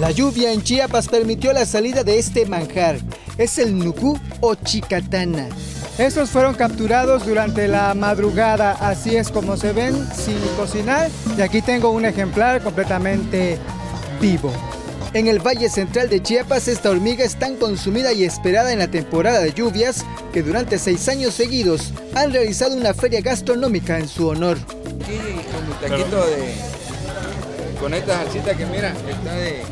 La lluvia en Chiapas permitió la salida de este manjar. Es el nucú o chicatana. Estos fueron capturados durante la madrugada, así es como se ven, sin cocinar. Y aquí tengo un ejemplar completamente vivo. En el Valle Central de Chiapas, esta hormiga es tan consumida y esperada en la temporada de lluvias que durante seis años seguidos han realizado una feria gastronómica en su honor. Aquí taquito de... con esta salsita que mira, está de...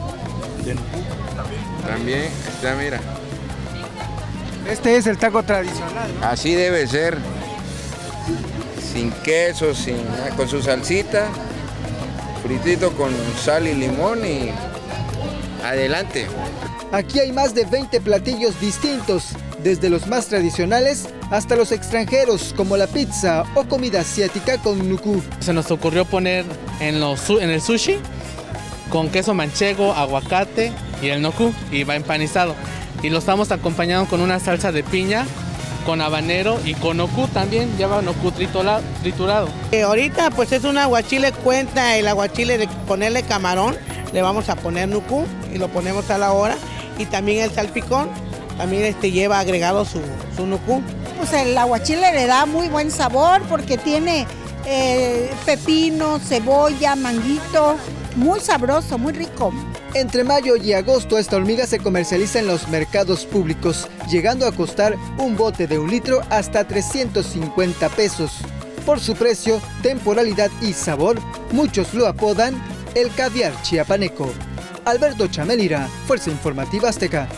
También está, mira. Este es el taco tradicional, ¿no? Así debe ser. Sin queso, sin, con su salsita, fritito con sal y limón y adelante. Aquí hay más de 20 platillos distintos, desde los más tradicionales hasta los extranjeros, como la pizza o comida asiática con nuku. Se nos ocurrió poner en, los, en el sushi con queso manchego, aguacate y el noku, y va empanizado. Y lo estamos acompañando con una salsa de piña, con habanero y con noku también, lleva noku triturado. Eh, ahorita pues es un aguachile, cuenta el aguachile de ponerle camarón, le vamos a poner nuku y lo ponemos a la hora. Y también el salpicón, también este lleva agregado su, su nucú. Pues el aguachile le da muy buen sabor porque tiene eh, pepino, cebolla, manguito, muy sabroso, muy rico. Entre mayo y agosto esta hormiga se comercializa en los mercados públicos, llegando a costar un bote de un litro hasta 350 pesos. Por su precio, temporalidad y sabor, muchos lo apodan el caviar chiapaneco. Alberto Chamelira, Fuerza Informativa Azteca.